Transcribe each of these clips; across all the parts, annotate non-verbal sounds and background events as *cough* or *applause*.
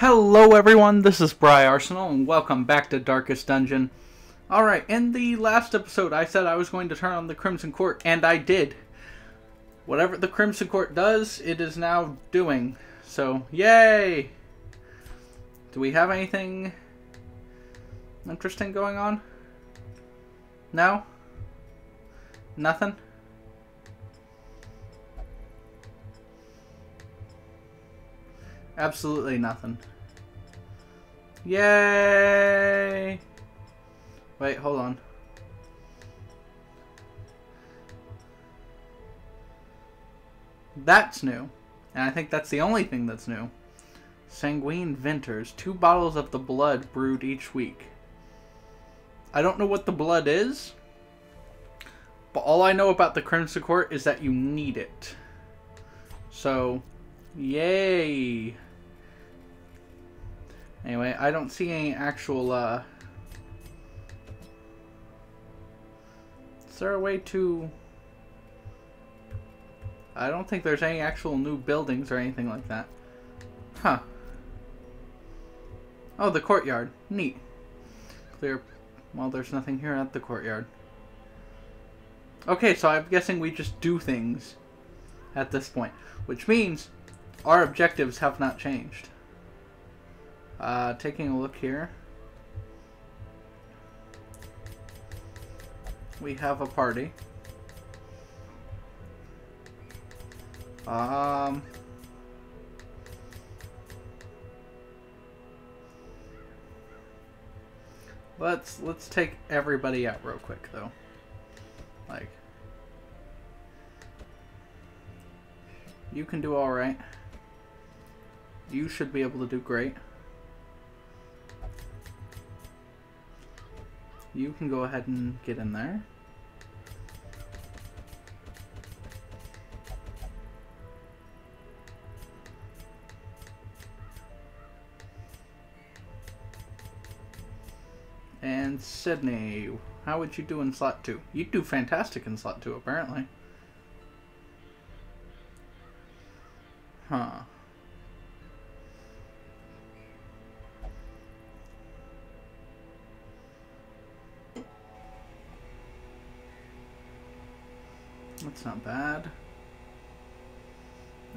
Hello everyone, this is Briarsenal, and welcome back to Darkest Dungeon. Alright, in the last episode I said I was going to turn on the Crimson Court, and I did. Whatever the Crimson Court does, it is now doing. So, yay! Do we have anything interesting going on? No? Nothing? Absolutely nothing. Yay! Wait, hold on. That's new. And I think that's the only thing that's new. Sanguine Vinters. Two bottles of the blood brewed each week. I don't know what the blood is. But all I know about the Crimson Court is that you need it. So, yay! Anyway, I don't see any actual, uh... Is there a way to... I don't think there's any actual new buildings or anything like that. Huh. Oh, the courtyard. Neat. Clear. Well, there's nothing here at the courtyard. Okay, so I'm guessing we just do things at this point. Which means our objectives have not changed. Uh, taking a look here. We have a party. Um... Let's let's take everybody out real quick though. Like You can do alright. You should be able to do great. You can go ahead and get in there. And Sydney, how would you do in slot 2? You'd do fantastic in slot 2, apparently. Huh. That's not bad.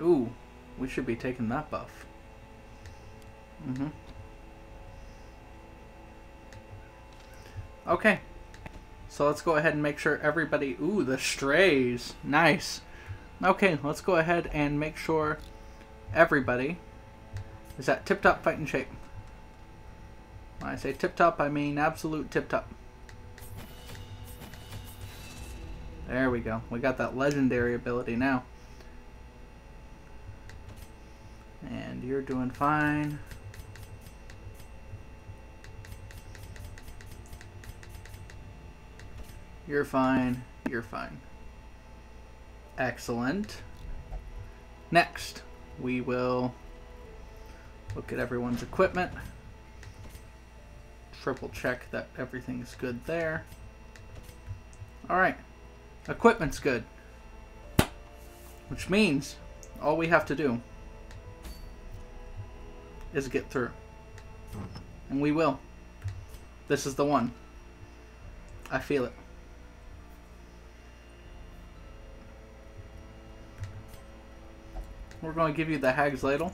Ooh, we should be taking that buff. Mm-hmm. Okay. So let's go ahead and make sure everybody... Ooh, the strays. Nice. Okay, let's go ahead and make sure everybody is at tip-top fighting shape. When I say tip-top, I mean absolute tip-top. There we go. We got that legendary ability now. And you're doing fine. You're fine. You're fine. Excellent. Next, we will look at everyone's equipment. Triple check that everything's good there. Alright. Equipment's good. Which means all we have to do is get through. And we will. This is the one. I feel it. We're going to give you the Hag's Ladle.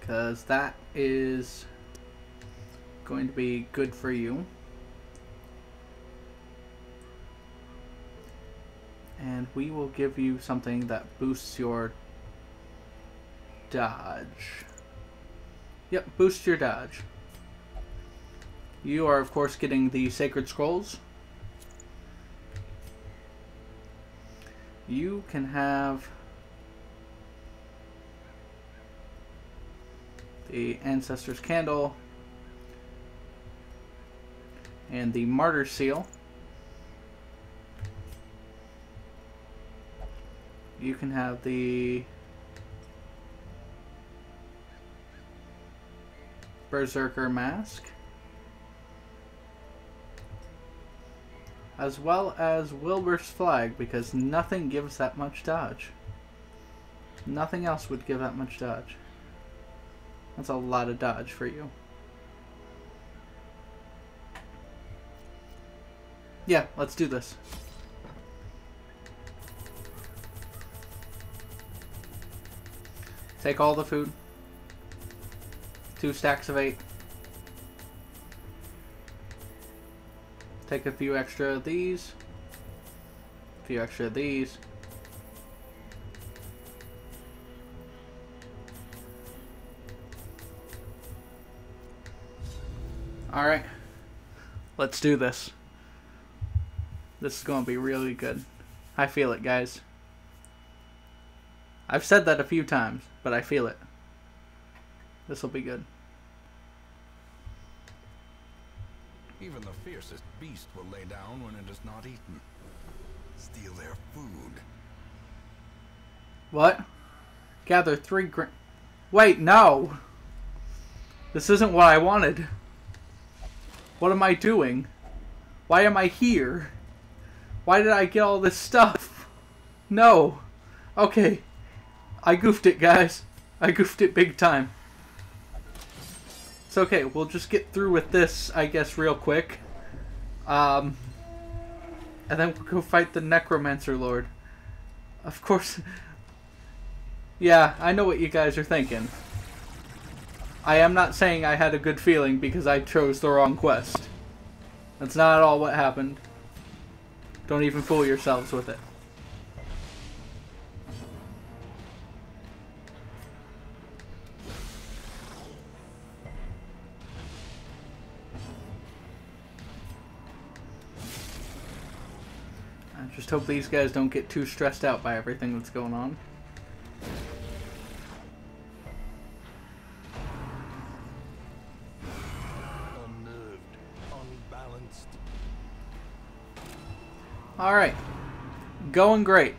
Because that is going to be good for you. And we will give you something that boosts your dodge. Yep, boost your dodge. You are, of course, getting the Sacred Scrolls. You can have the Ancestor's Candle, and the Martyr Seal. You can have the Berserker Mask, as well as Wilbur's Flag, because nothing gives that much dodge. Nothing else would give that much dodge. That's a lot of dodge for you. Yeah, let's do this. Take all the food. Two stacks of eight. Take a few extra of these. A few extra of these. Alright. Let's do this. This is going to be really good. I feel it, guys. I've said that a few times, but I feel it. This will be good. Even the fiercest beast will lay down when it is not eaten. Steal their food. What? Gather three gra- Wait, no! This isn't what I wanted. What am I doing? Why am I here? Why did I get all this stuff? No. Okay. I goofed it, guys. I goofed it big time. It's okay. We'll just get through with this, I guess, real quick. Um, and then we'll go fight the Necromancer Lord. Of course. *laughs* Yeah, I know what you guys are thinking. I am not saying I had a good feeling because I chose the wrong quest. That's not at all what happened. Don't even fool yourselves with it. Just hope these guys don't get too stressed out by everything that's going on. Unnerved, unbalanced. Alright. Going great.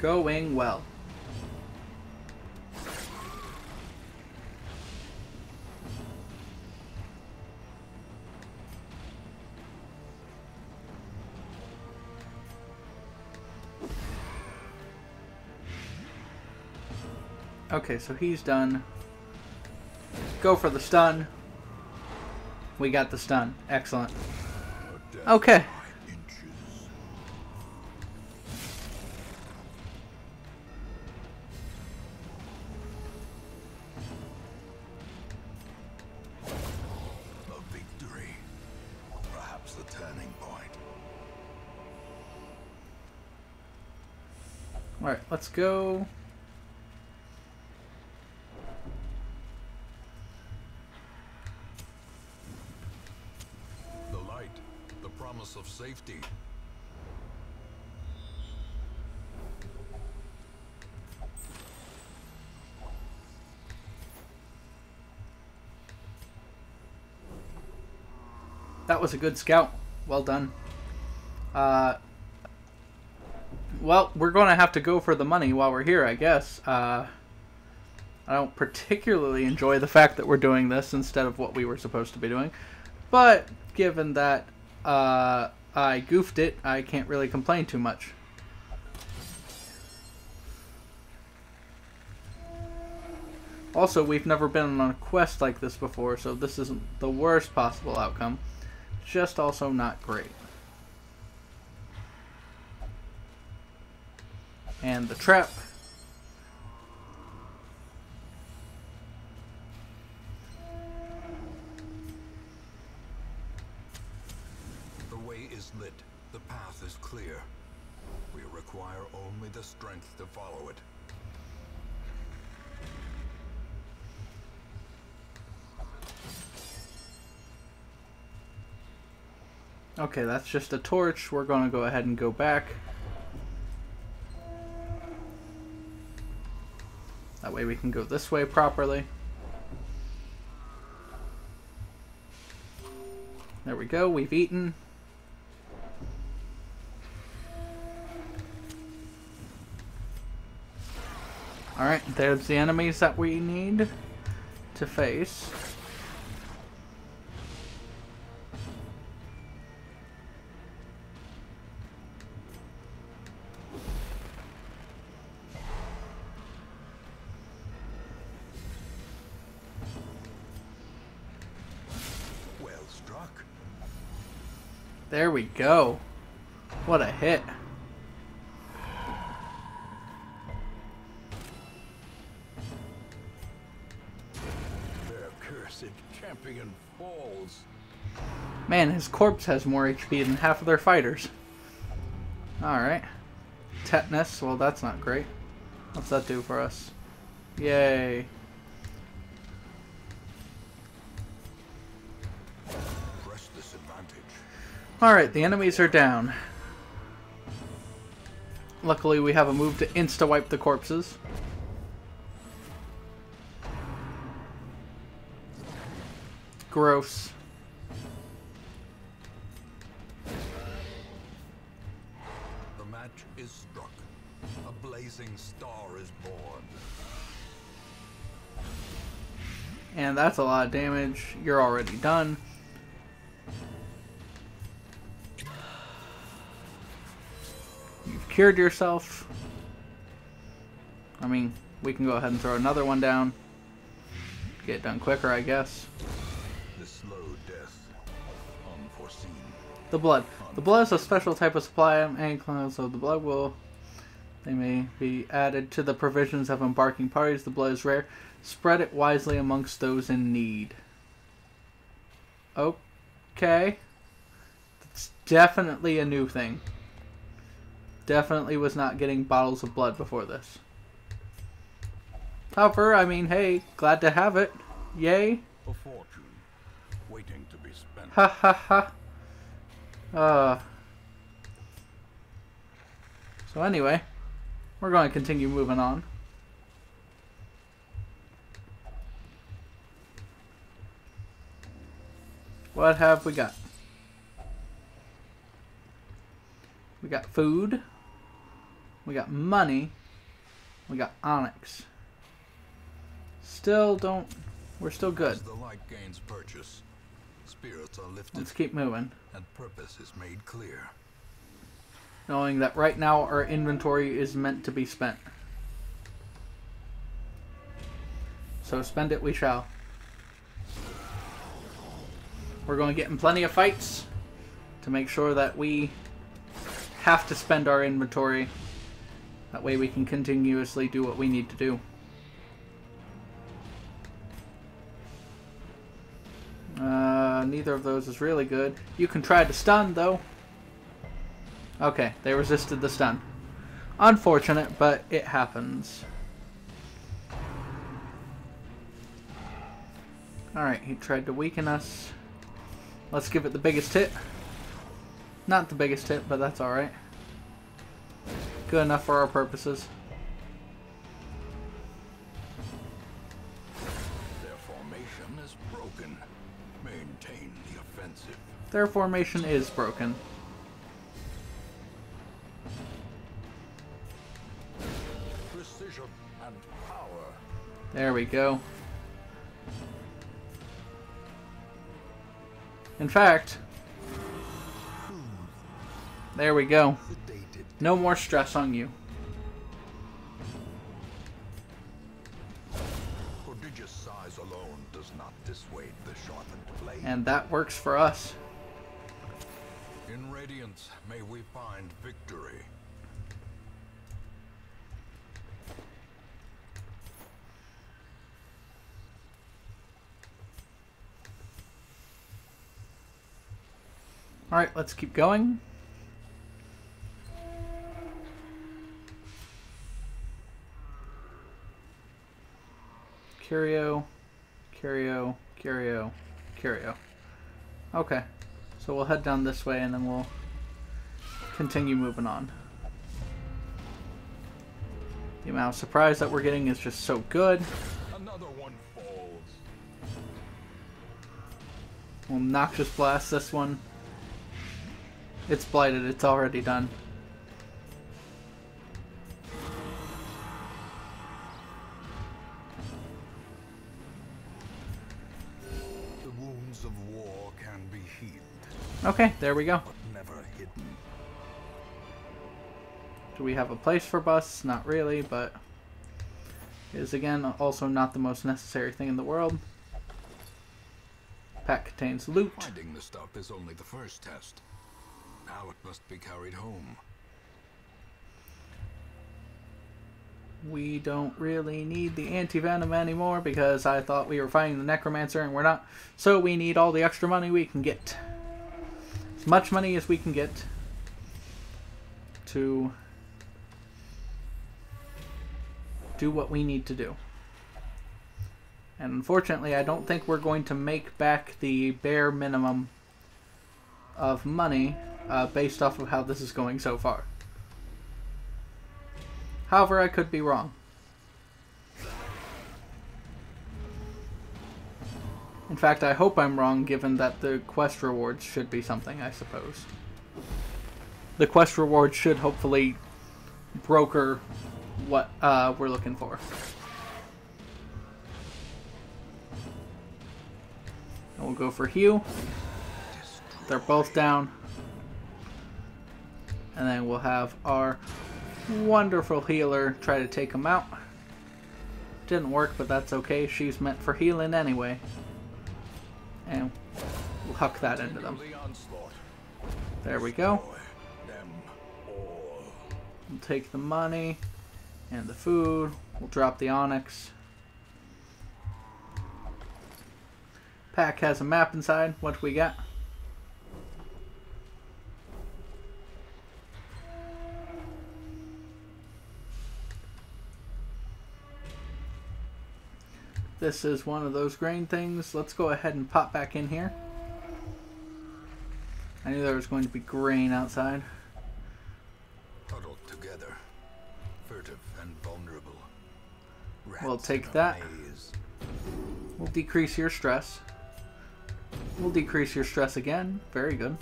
Going well. Okay, so he's done. Go for the stun. We got the stun. Excellent. Okay. A victory. Perhaps the turning point. Alright, let's go. Safety. That was a good scout. Well done. Uh, well, we're going to have to go for the money while we're here, I guess. Uh, I don't particularly enjoy the fact that we're doing this instead of what we were supposed to be doing. But given that uh, I goofed it, I can't really complain too much. Also, we've never been on a quest like this before, so this isn't the worst possible outcome. Just also not great. And the trap. Okay, that's just a torch. We're going to go ahead and go back. That way we can go this way properly. There we go, we've eaten. Alright, there's the enemies that we need to face. Go. What a hit. Their cursed champion falls. Man, his corpse has more HP than half of their fighters. Alright. Tetanus, well that's not great. What's that do for us? Yay. Alright, the enemies are down. Luckily we have a move to insta-wipe the corpses. Gross. The match is struck. A blazing star is born. And that's a lot of damage. You're already done. Cured yourself. I mean, we can go ahead and throw another one down. Get done quicker, I guess. The slow death. Unforeseen. The blood. The blood is a special type of supply and clones, so the blood will. They may be added to the provisions of embarking parties. The blood is rare. Spread it wisely amongst those in need. Okay. It's definitely a new thing. Definitely was not getting bottles of blood before this. However, I mean, hey, glad to have it. Yay. A fortune. Waiting to be spent. Ha ha ha. Uh. So anyway, we're going to continue moving on. What have we got? We got food. We got money. We got onyx. Still don't. We're still good. As the light gains purchase, spirits are lifted Let's keep moving. and purpose is made clear. knowing that right now our inventory is meant to be spent. So spend it we shall. We're going to get in plenty of fights to make sure that we have to spend our inventory. That way we can continuously do what we need to do. Uh, neither of those is really good. You can try to stun though. Okay, they resisted the stun. Unfortunate, but it happens. Alright, he tried to weaken us. Let's give it the biggest hit. Not the biggest hit, but that's alright. Good enough for our purposes. Their formation is broken. Maintain the offensive. Their formation is broken. Precision and power. There we go. In fact, there we go. No more stress on you. Prodigious size alone does not dissuade the sharpened blade. And that works for us. In Radiance, may we find victory. Alright, let's keep going. Curio, Curio, Curio, Curio. Okay, so we'll head down this way and then we'll continue moving on. The amount of surprise that we're getting is just so good. Another one falls. We'll Noxious Blast this one. It's blighted, it's already done. Okay, there we go. never hidden. Do we have a place for busts? Not really, but is again also not the most necessary thing in the world. Pack contains loot. Finding the stuff is only the first test. Now it must be carried home. We don't really need the anti-venom anymore because I thought we were fighting the necromancer and we're not. So we need all the extra money we can get. As much money as we can get to do what we need to do. And unfortunately, I don't think we're going to make back the bare minimum of money uh, based off of how this is going so far. However, I could be wrong. In fact, I hope I'm wrong given that the quest rewards should be something, I suppose. The quest rewards should hopefully broker what uh, we're looking for. And we'll go for Hugh. They're both down. And then we'll have our wonderful healer try to take him out. Didn't work, but that's okay. She's meant for healing anyway. And we'll huck that into them. There we go. We'll take the money and the food. We'll drop the onyx. Pack has a map inside. What we got? This is one of those grain things. Let's go ahead and pop back in here. I knew there was going to be grain outside. Huddled together, furtive and vulnerable. We'll take that. maze. We'll decrease your stress. We'll decrease your stress again. Very good.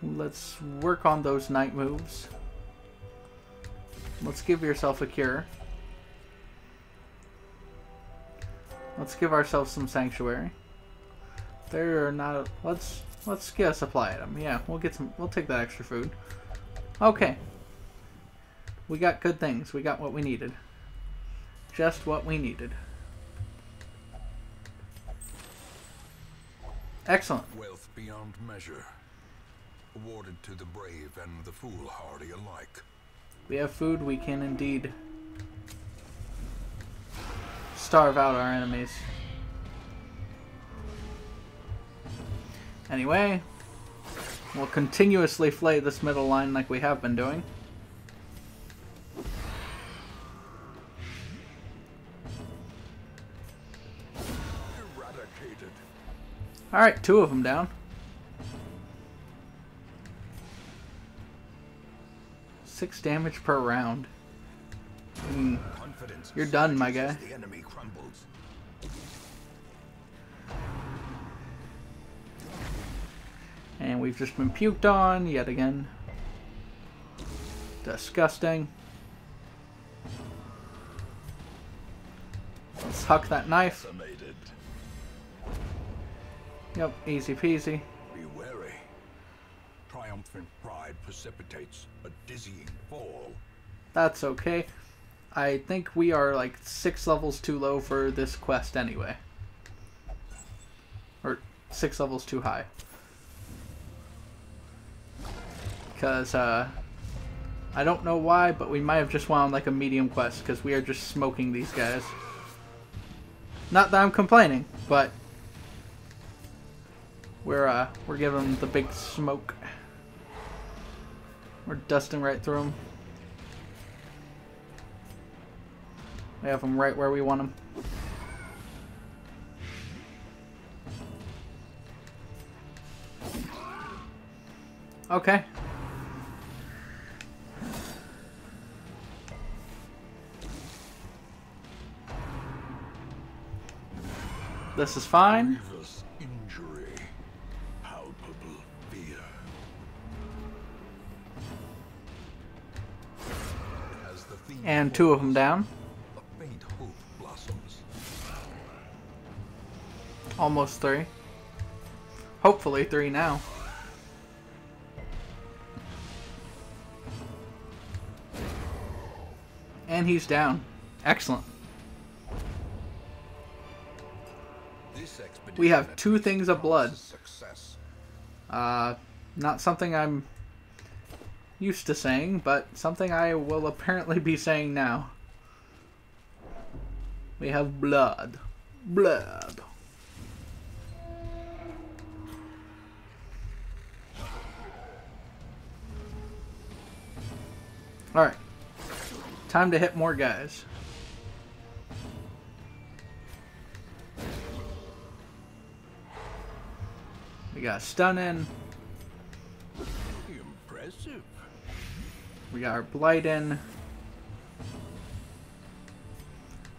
Let's work on those night moves. Let's give yourself a cure. Let's give ourselves some sanctuary. There are not. Let's let's get a supply item. Yeah, we'll get some. We'll take that extra food. Okay. We got good things. We got what we needed. Just what we needed. Excellent. Wealth beyond measure. Awarded to the brave and the foolhardy alike. We have food. We can indeed starve out our enemies. Anyway, we'll continuously flay this middle line like we have been doing. Alright, two of them down. Six damage per round. Mm, Confidence You're done, my guy. The enemy crumbles. and we've just been puked on yet again. Disgusting. Let's huck that knife. Yep, easy peasy. Triumphant pride precipitates a dizzying fall. That's okay. I think we are like six levels too low for this quest anyway. Or six levels too high. Because, uh, I don't know why, but we might have just won like a medium quest because we are just smoking these guys. Not that I'm complaining, but we're, uh, we're giving them the big smoke. We're dusting right through them. We have them right where we want them. Okay. This is fine. And two of them down. Almost three. Hopefully three now. And he's down. Excellent. We have two things of blood. Uh, not something I'm used to saying, but something I will apparently be saying now. We have blood. Blood. Alright. Time to hit more guys. We got stunning. Impressive. We got our blight in.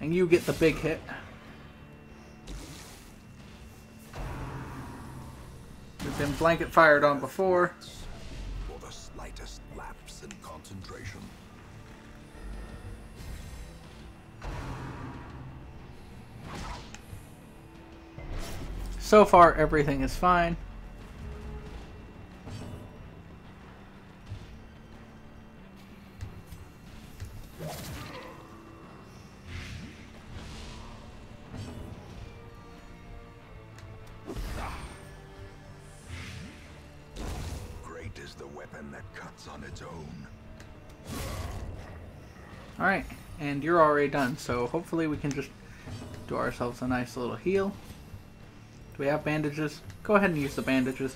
And you get the big hit. We've been blanket fired on before. For the slightest lapse in concentration. So far, everything is fine. And you're already done, so hopefully we can just do ourselves a nice little heal. Do we have bandages? Go ahead and use the bandages.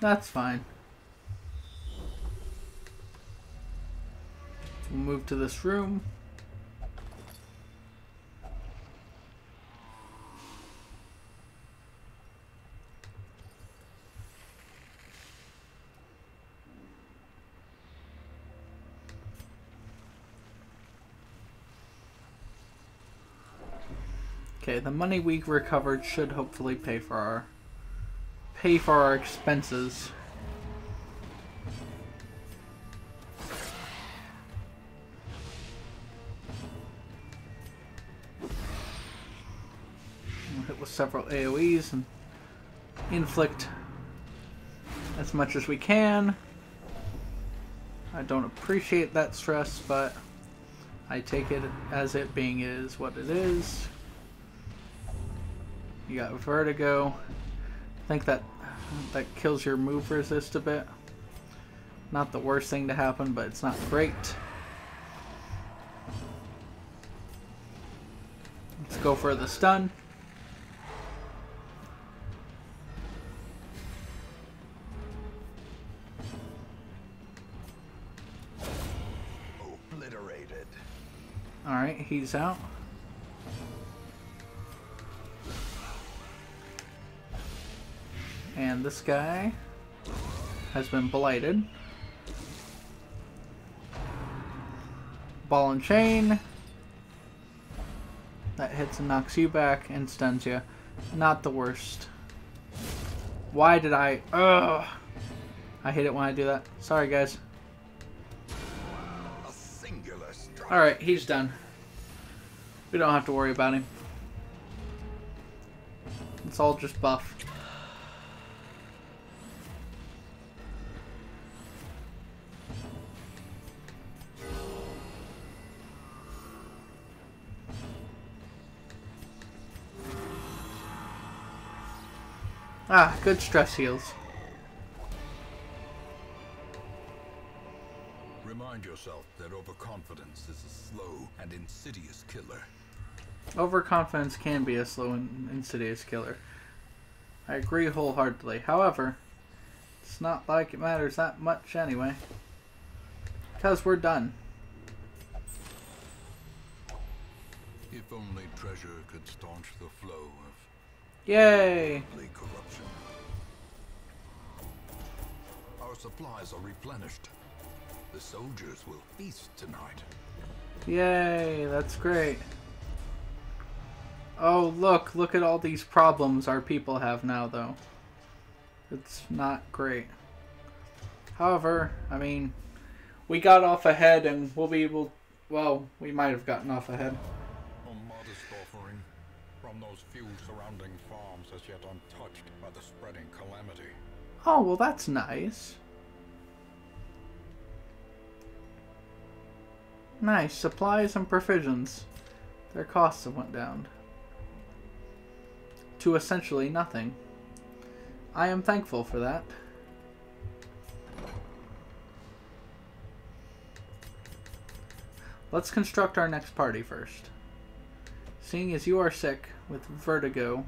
That's fine. We'll move to this room. Okay, the money we recovered should hopefully pay for our pay for our expenses. We'll hit with several AoEs and inflict as much as we can. I don't appreciate that stress, but I take it as it being is what it is. You got vertigo. I think that that kills your move resist a bit. Not the worst thing to happen, but it's not great. Let's go for the stun. Obliterated. Alright, he's out. And this guy has been blighted. Ball and chain. That hits and knocks you back and stuns you. Not the worst. Why did I... Ugh! I hate it when I do that. Sorry, guys. Alright, he's done. We don't have to worry about him. It's all just buff. Ah, good stress heals. Remind yourself that overconfidence is a slow and insidious killer. Overconfidence can be a slow and insidious killer. I agree wholeheartedly. However, it's not like it matters that much anyway. Because we're done. If only treasure could staunch the flow of Yay! corruption. Our supplies are replenished. The soldiers will feast tonight. Yay! That's great. Oh, look, look at all these problems our people have now, though. It's not great. However, I mean, we got off ahead and we'll be able... Well, we might have gotten off ahead. From those few surrounding farms as yet untouched by the spreading calamity. Oh, well, that's nice. Nice. Supplies and provisions. Their costs have went down. To essentially nothing. I am thankful for that. Let's construct our next party first. Seeing as you are sick with vertigo,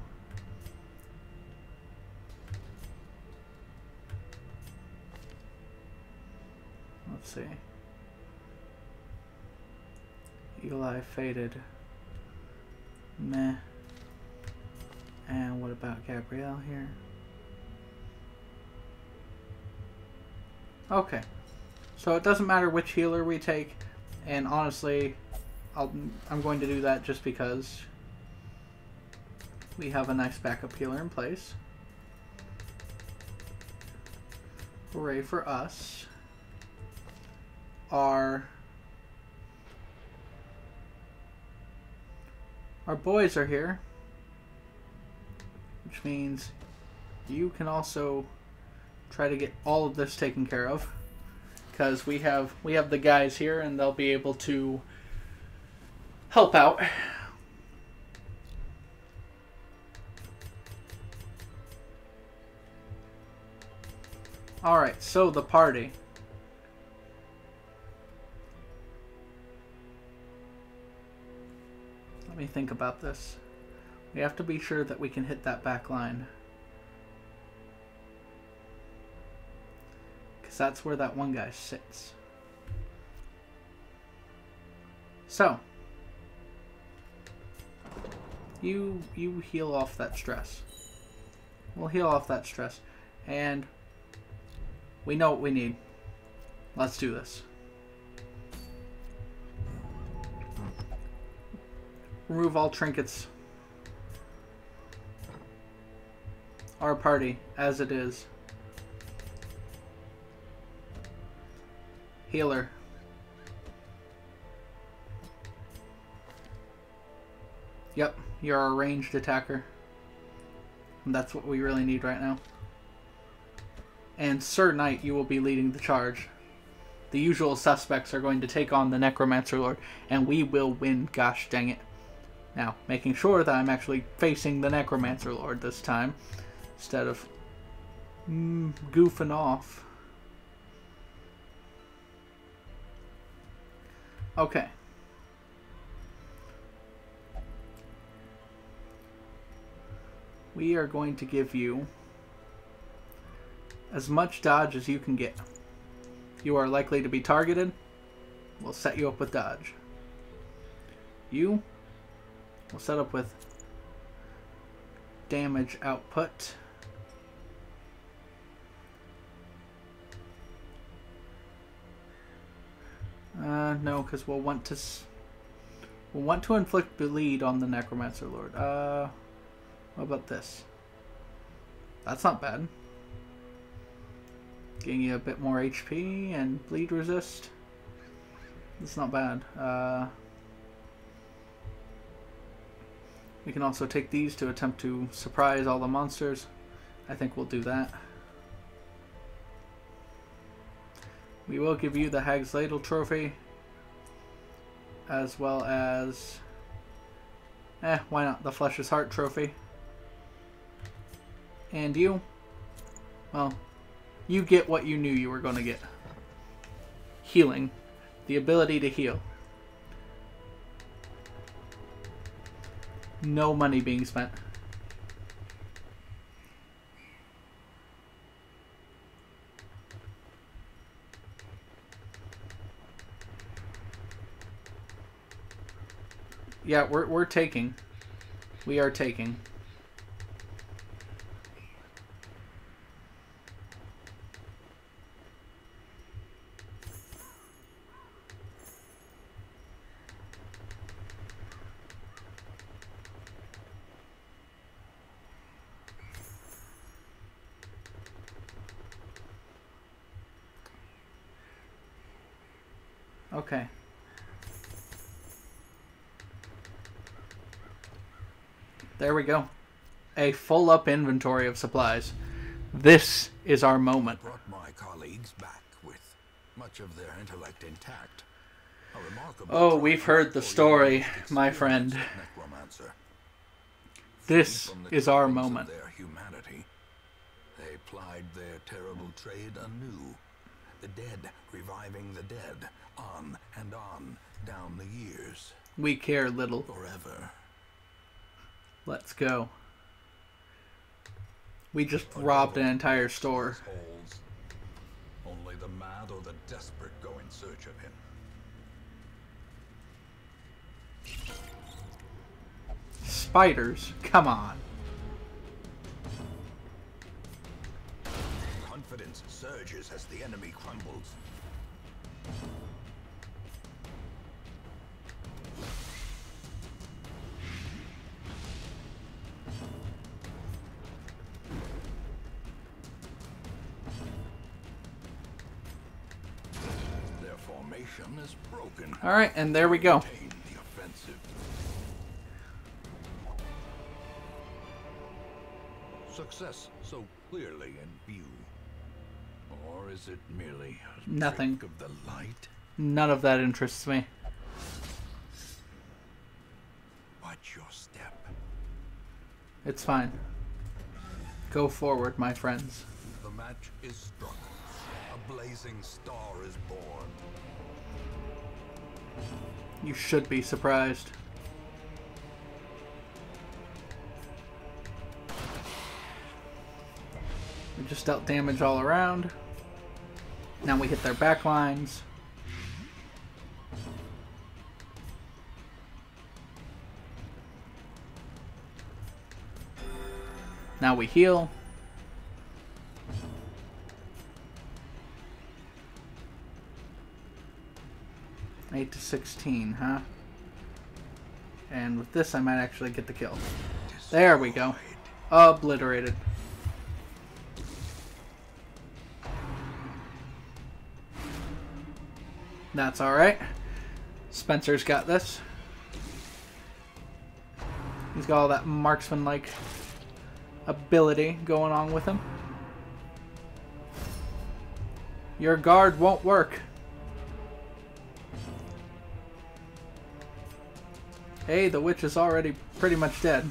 let's see. Eli faded. Meh. And what about Gabrielle here? Okay. So it doesn't matter which healer we take, and honestly, I'll, I'm going to do that just because we have a nice backup healer in place. Hooray for us. Our our boys are here, which means you can also try to get all of this taken care of because we have we have the guys here and they'll be able to help out. All right, so the party. Let me think about this. We have to be sure that we can hit that back line. Because that's where that one guy sits. So. You, you heal off that stress. We'll heal off that stress. And we know what we need. Let's do this. Remove all trinkets. Our party, as it is. Healer. Yep, you're a ranged attacker. And that's what we really need right now. And Sir Knight, you will be leading the charge. The usual suspects are going to take on the Necromancer Lord, and we will win, gosh dang it. Now, making sure that I'm actually facing the Necromancer Lord this time, instead of mm, goofing off. Okay. We are going to give you as much dodge as you can get. You are likely to be targeted. We'll set you up with dodge. You We'll set up with damage output. Uh, no, because we'll want to we'll want to inflict bleed on the Necromancer Lord. Uh, what about this? That's not bad. Getting you a bit more HP and bleed resist. That's not bad. Uh, We can also take these to attempt to surprise all the monsters. I think we'll do that. We will give you the Hag's Ladle trophy. As well as... Eh, why not? The Flesh's Heart trophy. And you? Well, you get what you knew you were going to get. Healing. The ability to heal. No money being spent. Yeah, we're, we're taking. We are taking. Okay. There we go. A full up inventory of supplies. This is our moment. Brought my colleagues back with much of their intellect intact. A remarkable Oh, we've heard the story, my friend. Necromancer. This is our moment. Their humanity. They plied their terrible trade anew. The dead reviving the dead, on and on, down the years, We care little. forever. Let's go. We just robbed an entire store. Only the mad or the desperate go in search of him. Spiders, come on. Broken. All right, and there we go. Maintain the offensive. Success so clearly in view. Or is it merely a Nothing. of the light? None of that interests me. Watch your step. It's fine. Go forward, my friends. The match is struck. A blazing star is You should be surprised. We just dealt damage all around. Now we hit their back lines. Now we heal. Eight to sixteen, huh? And with this, I might actually get the kill. There we go. Obliterated. That's alright. Spencer's got this. He's got all that marksman-like ability going on with him. Your guard won't work. Hey, the witch is already pretty much dead.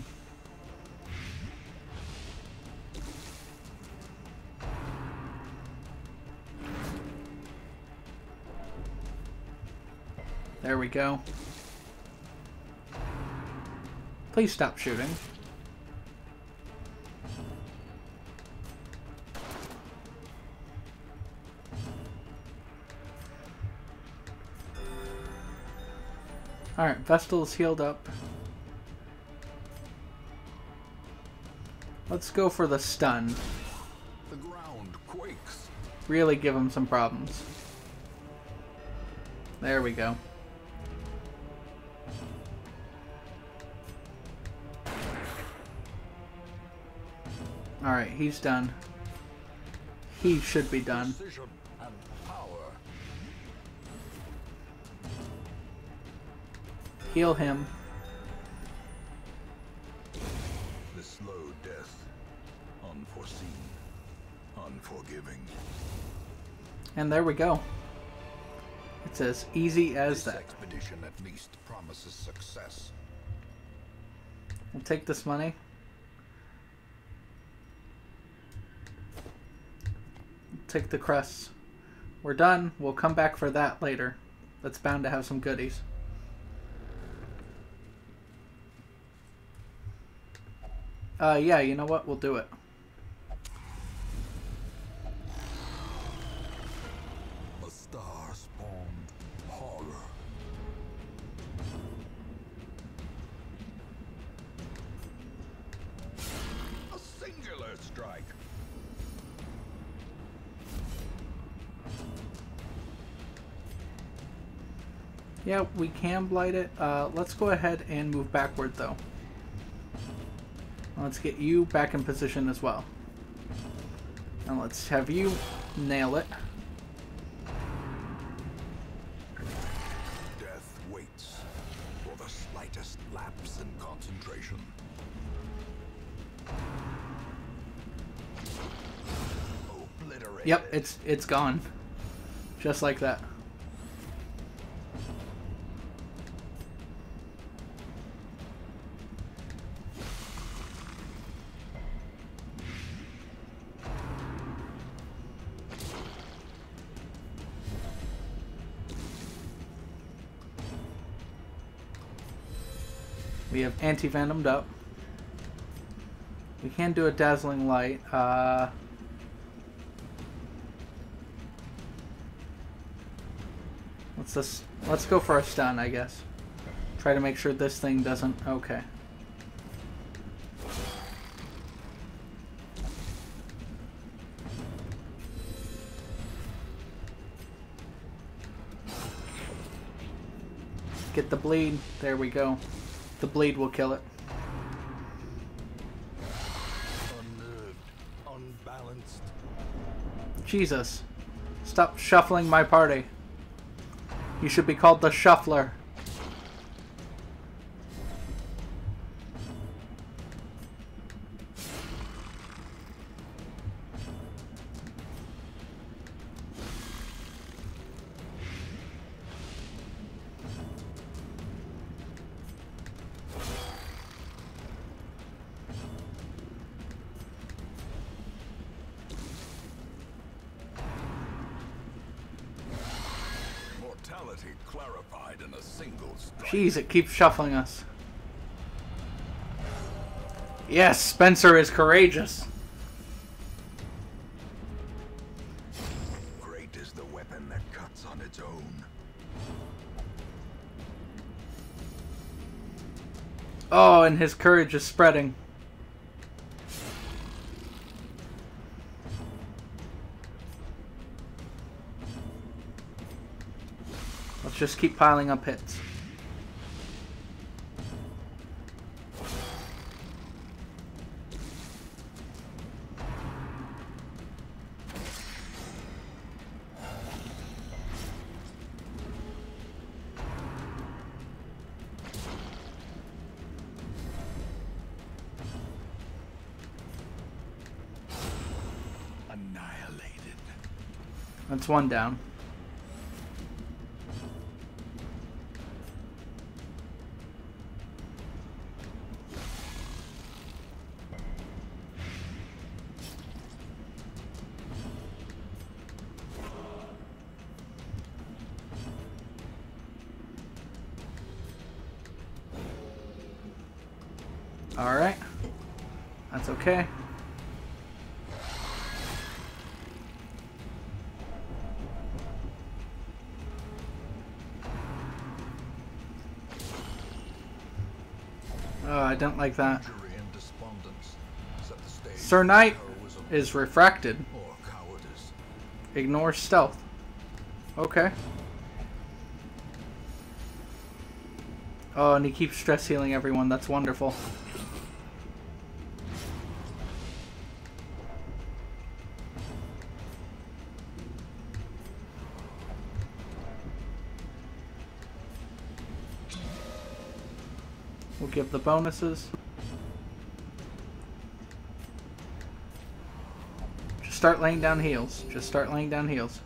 There we go. Please stop shooting. Alright, Vestal's healed up. Let's go for the stun. The ground quakes. Really give him some problems. There we go. Alright, he's done. He should be done. Heal him. The slow death. Unforeseen. Unforgiving. And there we go. It's as easy as This that. expedition at least promises success. We'll take this money. Take the crests. We're done. We'll come back for that later. That's bound to have some goodies. Uh, yeah, you know what? We'll do it. A star spawned horror. A singular strike. Yeah, we can blight it. Uh, let's go ahead and move backward, though. Let's get you back in position as well. And let's have you nail it. Death waits for the slightest lapse in concentration. Yep, it's it's gone. Just like that. Anti-venomed up. We can do a dazzling light. Uh, let's just let's go for a stun, I guess. Try to make sure this thing doesn't. Okay. Get the bleed. There we go. The bleed will kill it. Unnerved, unbalanced. Jesus. Stop shuffling my party. You should be called the Shuffler. Jeez, it keeps shuffling us. Yes, Spencer is courageous. Great is the weapon that cuts on its own. Oh, and his courage is spreading. Let's just keep piling up hits. One down. Don't like that. Injury and despondence set the stage Sir Knight is refracted. or. Ignore stealth. Okay. Oh, and he keeps stress healing everyone. That's wonderful. Give the bonuses. Just start laying down heals. Just start laying down heals.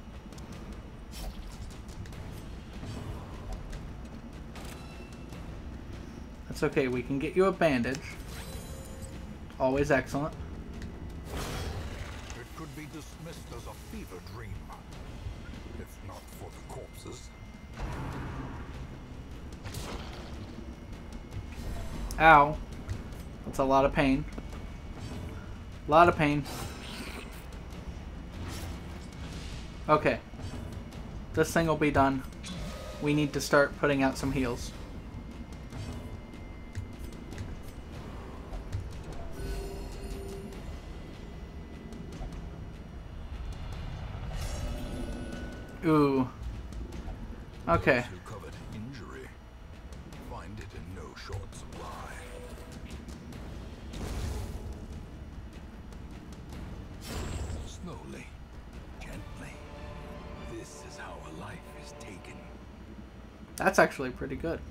That's okay. We can get you a bandage. Always excellent. Ow. That's a lot of pain. A lot of pain. Okay. This thing will be done. We need to start putting out some heals. Ooh. Okay. That's actually pretty good.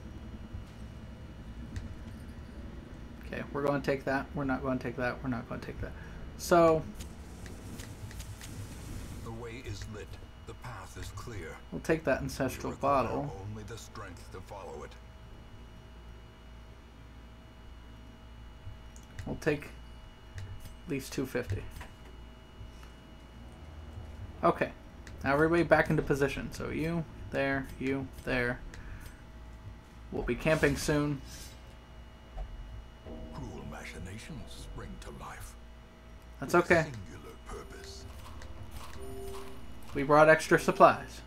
Okay, we're going to take that. We're not going to take that. We're not going to take that. So, The way is lit. The path is clear. We'll take that ancestral bottle. Only the strength to follow it. We'll take at least 250. Okay. Now everybody back into position. So you, there, you, there. We'll be camping soon. Cruel machinations spring to life. That's okay. Singular purpose. We brought extra supplies.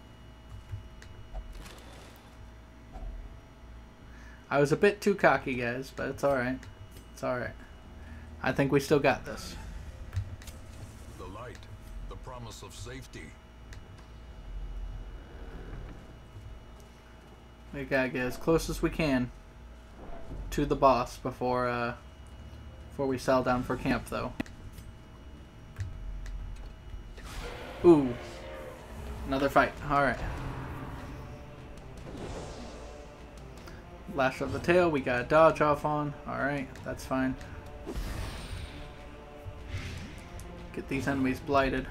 I was a bit too cocky, guys, but it's alright. It's alright. I think we still got this. The light, the promise of safety. We gotta get as close as we can to the boss before uh before we settle down for camp though. Ooh. Another fight. Alright. Lash of the tail, we got a dodge off on. Alright, that's fine. Get these enemies blighted.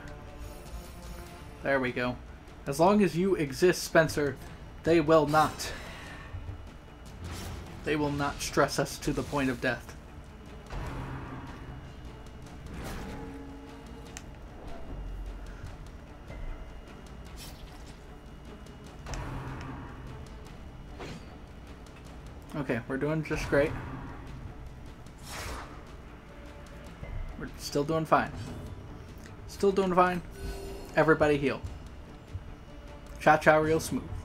There we go. As long as you exist, Spencer, they will not. They will not stress us to the point of death. Okay, we're doing just great. We're still doing fine. Still doing fine. Everybody heal. Cha cha real smooth.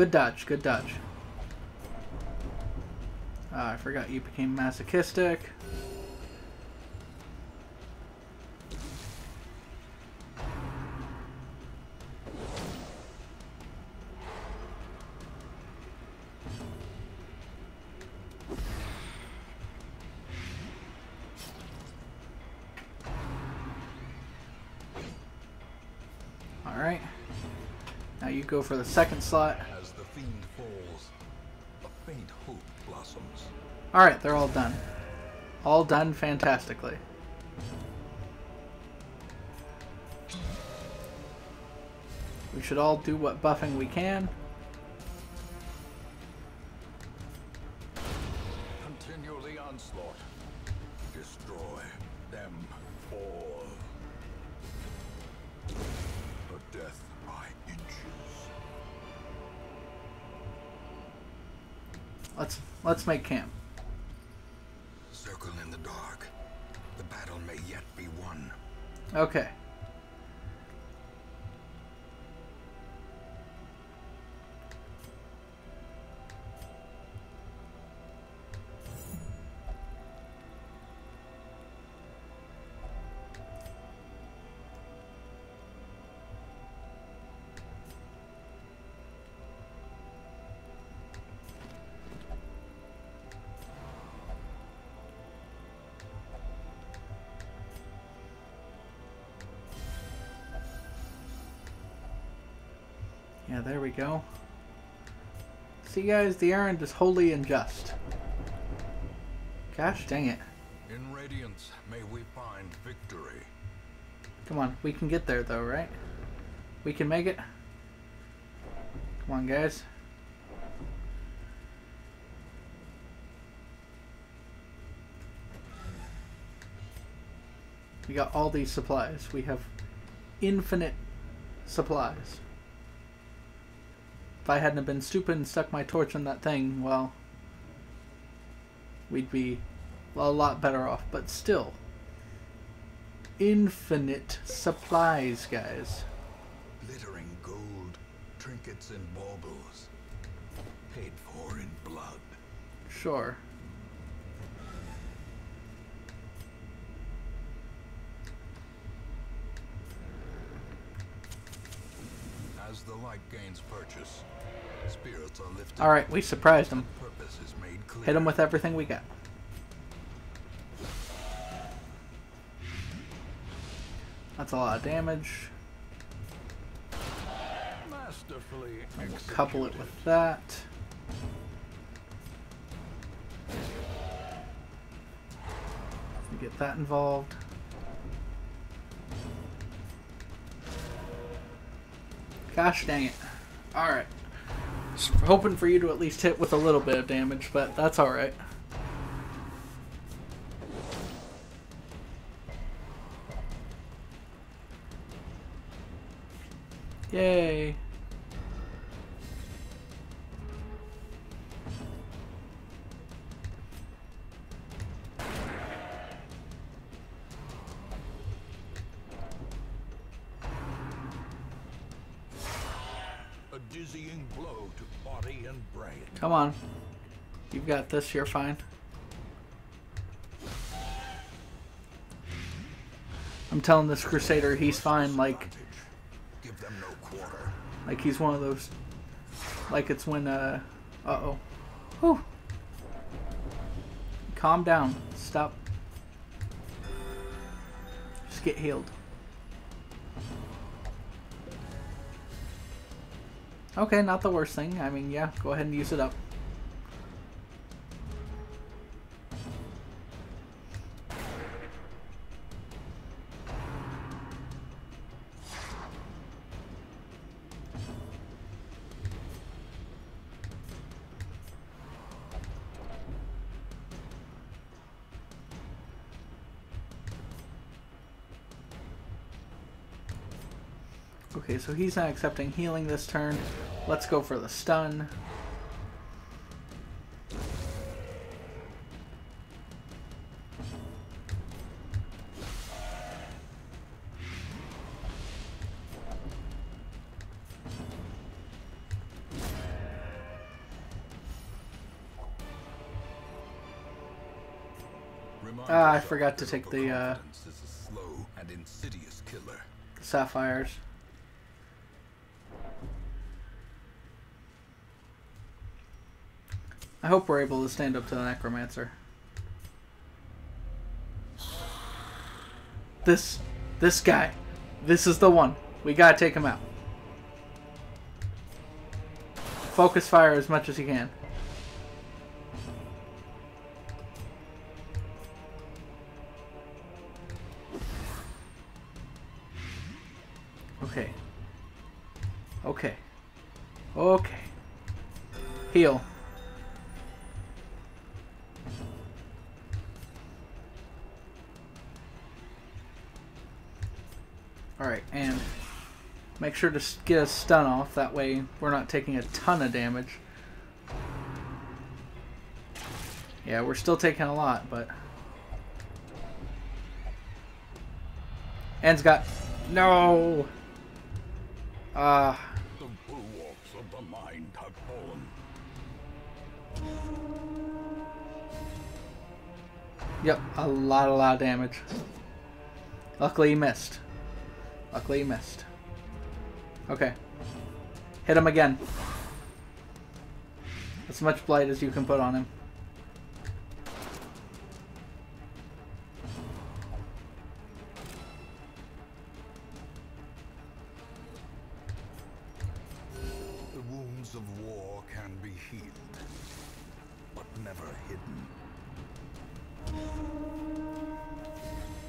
Good dodge, good dodge. Ah, I forgot you became masochistic. Alright. Now you go for the second slot. Alright, they're all done. All done fantastically. We should all do what buffing we can. Continue the onslaught. Destroy them all. A death by inches. Let's let's make camp. Okay. Yeah, there we go. See guys, the errand is wholly unjust. Gosh dang it. In Radiance, may we find victory. Come on, we can get there though, right? We can make it. Come on, guys. We got all these supplies. We have infinite supplies. If I hadn't have been stupid and stuck my torch in that thing, well, we'd be a lot better off. But still, infinite supplies, guys. Glittering gold, trinkets and baubles. Paid for in blood. Sure. purchase. Spirits are lifted. All right, we surprised him. Hit him with everything we got. That's a lot of damage. We'll couple it with that. Get that involved. Gosh dang it. Alright. Hoping for you to at least hit with a little bit of damage, but that's alright. You've got this, you're fine. I'm telling this Crusader he's fine, like like he's one of those like it's when uh uh oh. Whew. Calm down. Stop. Just get healed. Okay, not the worst thing. I mean, yeah, go ahead and use it up. So he's not accepting healing this turn. Let's go for the stun. Ah, I forgot to take the, uh, overconfidence is a slow and insidious killer. Sapphires. Hope we're able to stand up to the Necromancer. This, this guy, this is the one. We gotta take him out. Focus fire as much as you can. Sure to get a stun off. That way we're not taking a ton of damage. Yeah, we're still taking a lot, but... En's got... No! Ah. The bulwarks of the mind have fallen. Yep, a lot, a lot of damage. Luckily, he missed. Luckily, he missed. Okay. Hit him again. As much blight as you can put on him. The wounds of war can be healed, but never hidden.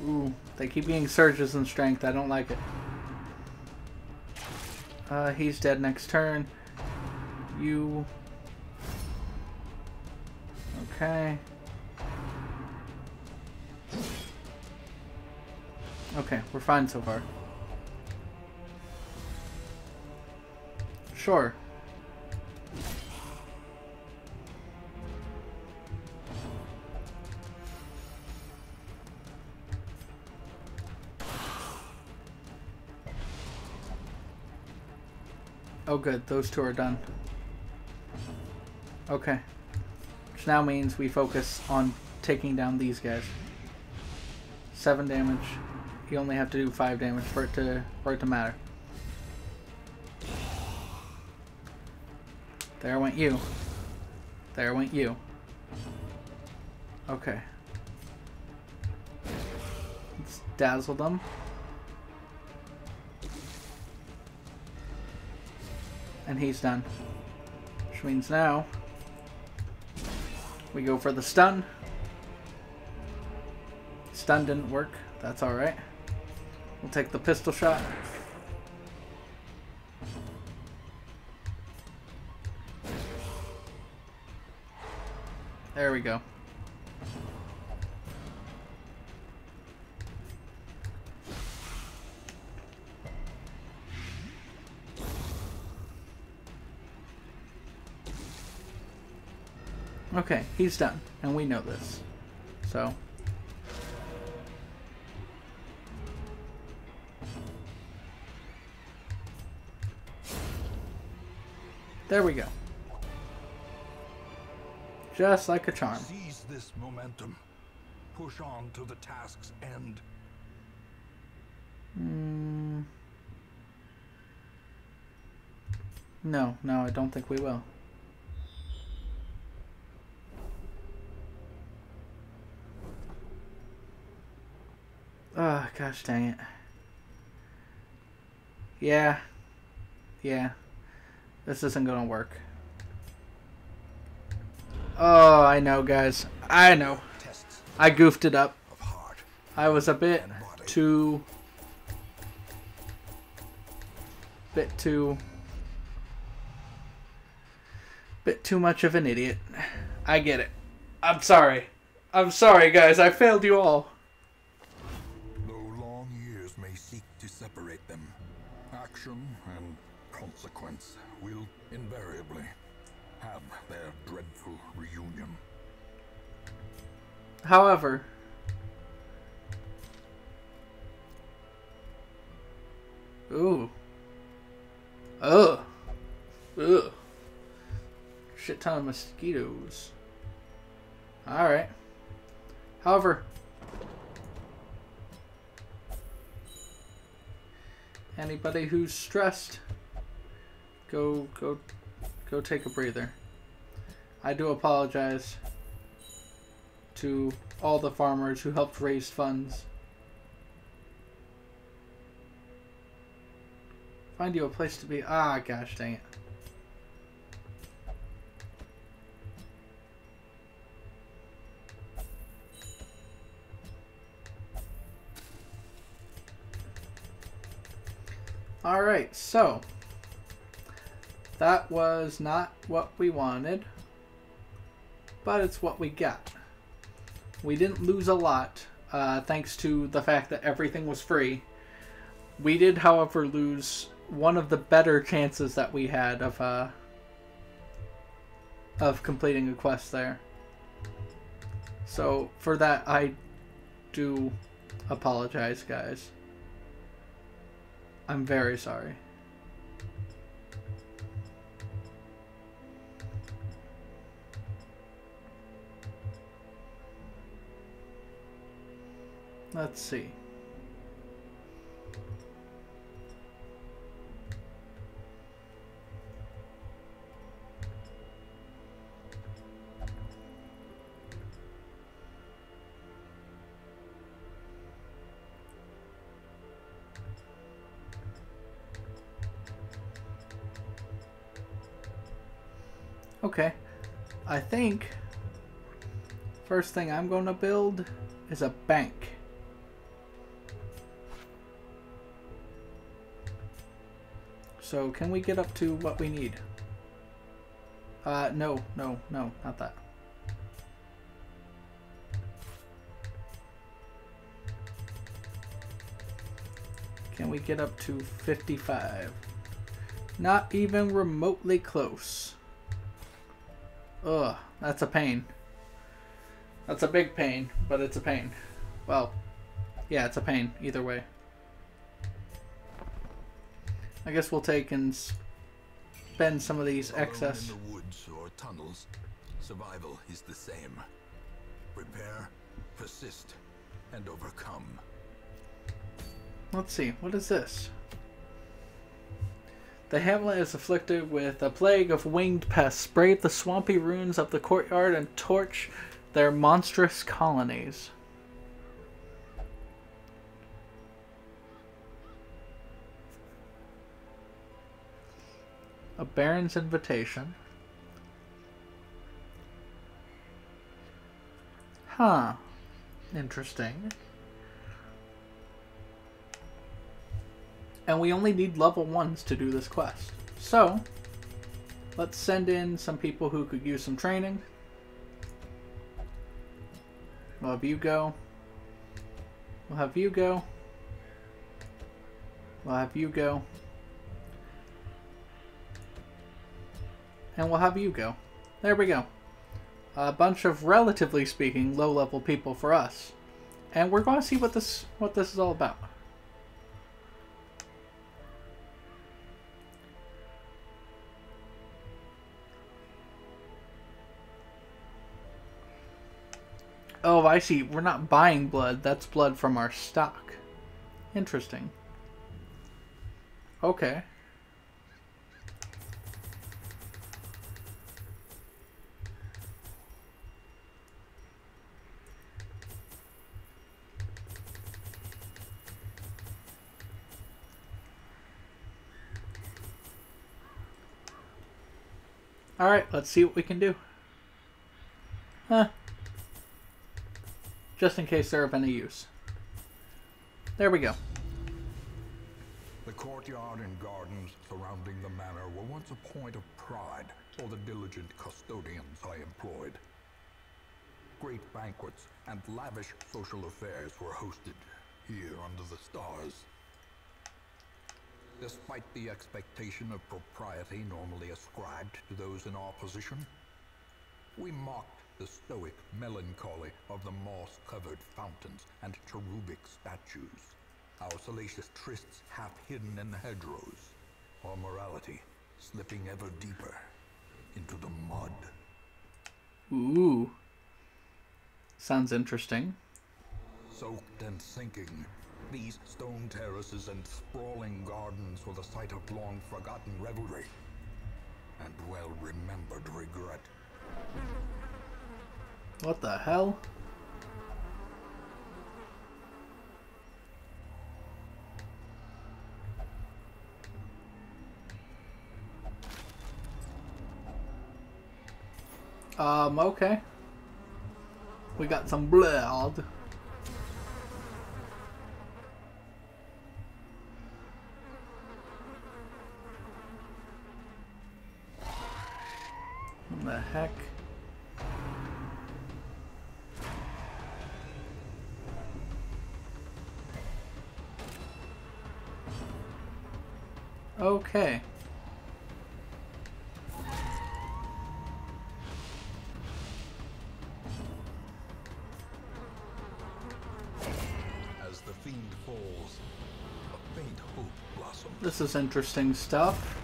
Ooh, they keep getting surges in strength. I don't like it. Uh, he's dead next turn. You. Okay. Okay, we're fine so far. Sure. Oh good, those two are done. Okay. Which now means we focus on taking down these guys. Seven damage. You only have to do five damage for it to for it to matter. There went you. There went you. Okay. Let's dazzle them. And he's done. Which means now we go for the stun. Stun didn't work. That's alright. We'll take the pistol shot. There we go. He's done, and we know this. So. There we go. Just like a charm. Seize this momentum. Push on to the task's end. Mm. No, no, I don't think we will. Oh, gosh dang it. Yeah. Yeah. This isn't gonna work. Oh, I know, guys. I know. I goofed it up. I was a bit too... Bit too... Bit too much of an idiot. I get it. I'm sorry. I'm sorry, guys. I failed you all. Invariably have their dreadful reunion. However, ooh, ugh, ugh, shit ton of mosquitoes. All right. However, anybody who's stressed, go go go take a breather. I do apologize to all the farmers who helped raise funds. Find you a place to be. Ah, gosh dang it. Alright, so. That was not what we wanted. But it's what we got. We didn't lose a lot, uh, thanks to the fact that everything was free. We did, however, lose one of the better chances that we had of uh, of completing a quest there. So for that, I do apologize, guys. I'm very sorry. Let's see. Okay. I think first thing I'm going to build is a bank. So can we get up to what we need? Uh, no, no, no, not that. Can we get up to 55? Not even remotely close. Ugh, that's a pain. That's a big pain, but it's a pain. Well, yeah, it's a pain either way. I guess we'll take and spend some of these excess. In the woods or tunnels, survival is the same. Prepare, persist, and overcome. Let's see, what is this? The hamlet is afflicted with a plague of winged pests. Brave the swampy ruins of the courtyard and torch their monstrous colonies. Baron's invitation. Huh. Interesting. And we only need level ones to do this quest. So, let's send in some people who could use some training. We'll have you go. We'll have you go. We'll have you go. And we'll have you go. There we go. A bunch of relatively speaking low-level people for us. And we're going to see what this what this is all about. Oh, I see. We're not buying blood. That's blood from our stock. Interesting. Okay. Alright, let's see what we can do. Huh. Just in case they're of any use. There we go. The courtyard and gardens surrounding the manor were once a point of pride for the diligent custodians I employed. Great banquets and lavish social affairs were hosted here under the stars. Despite the expectation of propriety normally ascribed to those in our position, we mocked the stoic melancholy of the moss-covered fountains and cherubic statues, our salacious trysts half hidden in the hedgerows, our morality slipping ever deeper into the mud. Ooh. Sounds interesting. Soaked and sinking, these stone terraces and sprawling gardens were the site of long-forgotten revelry and well-remembered regret. What the hell? Um, okay. We got some blood. Heck? Okay. As the fiend falls, a faint hope blossoms. This is interesting stuff.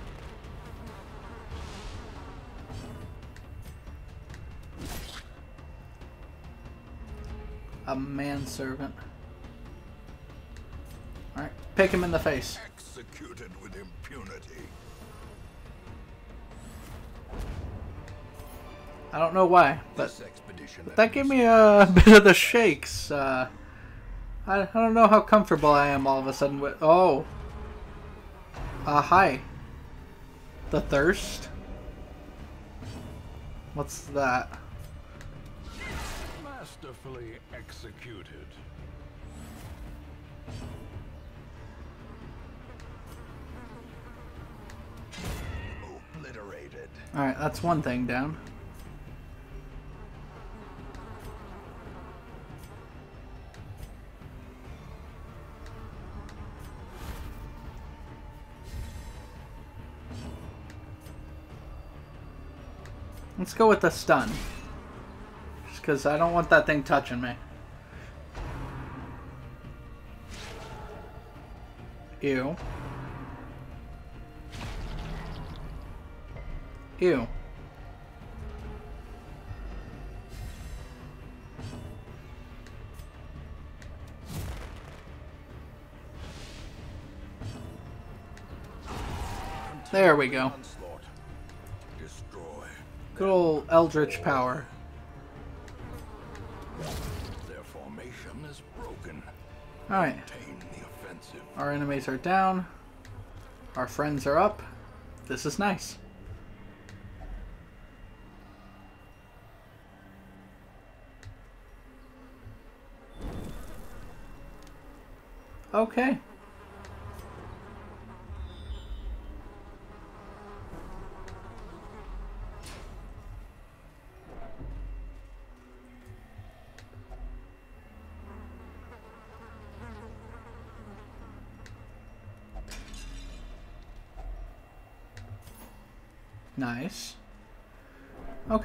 Manservant. Alright, pick him in the face. Executed with impunity. I don't know why, but expedition that gave me a *laughs* bit of the shakes. Uh, I, I don't know how comfortable I am all of a sudden with. Oh. Uh, hi. The thirst? What's that? Masterfully executed. Obliterated. Alright, that's one thing down. Let's go with the stun. Because I don't want that thing touching me. Ew. Ew. There we go. Good old Eldritch power. Alright. Our enemies are down. Our friends are up. This is nice. Okay.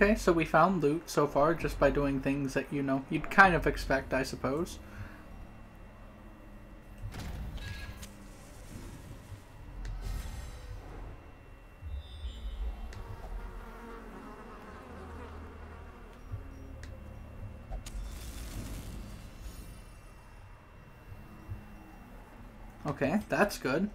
Okay, so we found loot so far just by doing things that, you know, you'd kind of expect, I suppose. Okay, that's good.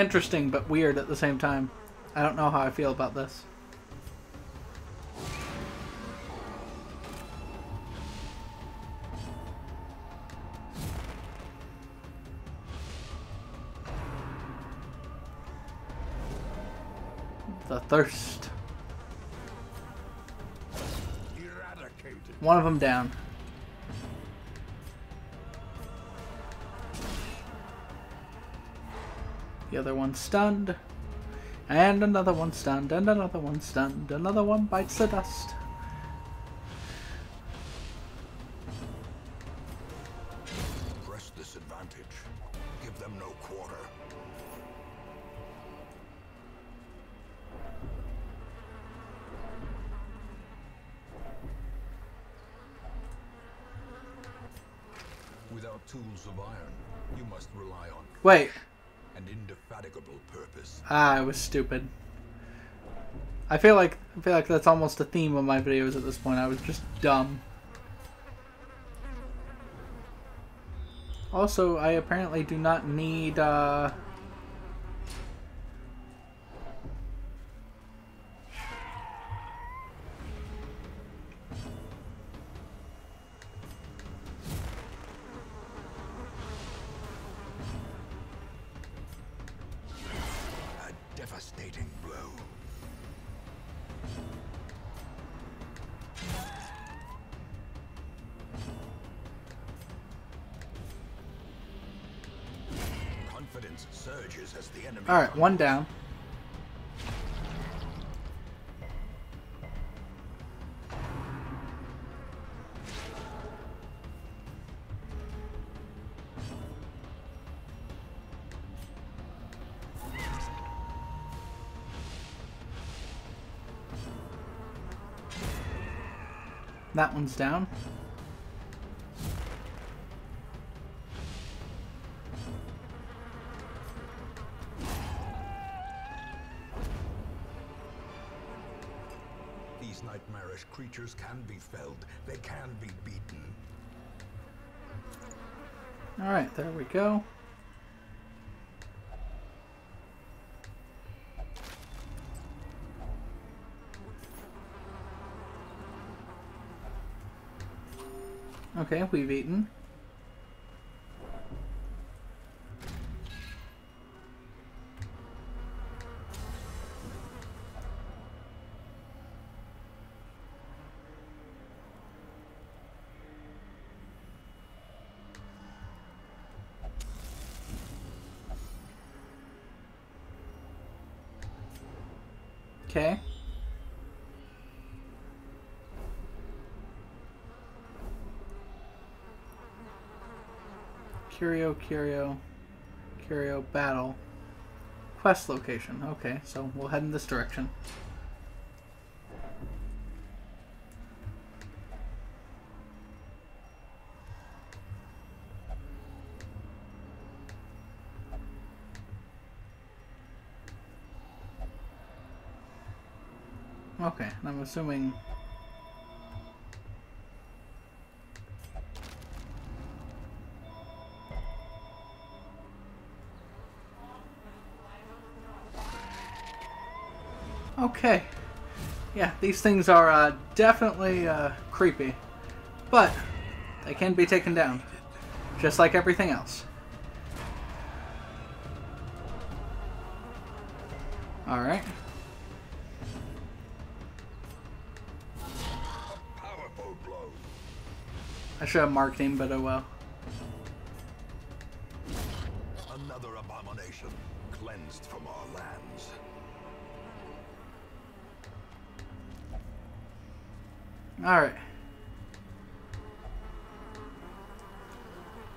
Interesting but weird at the same time. I don't know how I feel about this. The thirst. One of them down. Other one stunned. And another one stunned, and another one stunned. Another one bites the dust. Ah, I was stupid. I feel like I feel like that's almost a theme of my videos at this point. I was just dumb. Also, I apparently do not need uh Alright, one down. That one's down. They can be beaten. Alright, there we go. Okay, we've eaten. Okay. Curio, Curio, Curio, Battle. Quest location. Okay, so we'll head in this direction. Okay, and I'm assuming Okay. Yeah, these things are uh, definitely uh, creepy. But they can be taken down. Just like everything else. I should have marked him, but oh well. Another abomination cleansed from our lands. Alright.